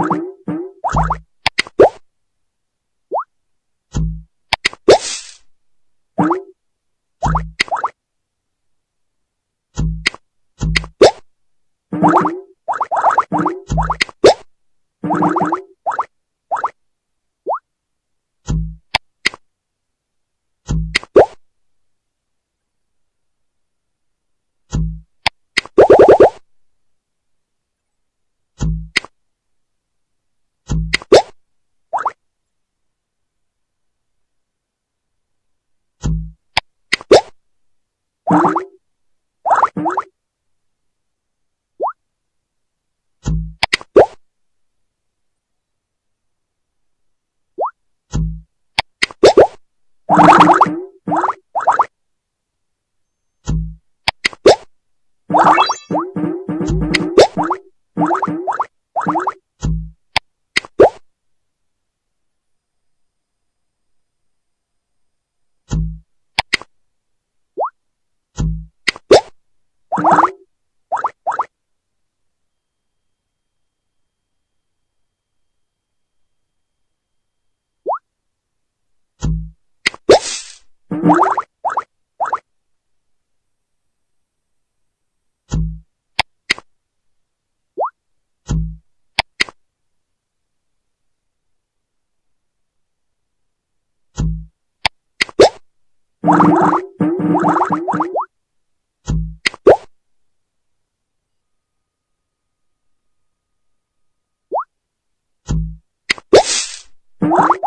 What? What? you you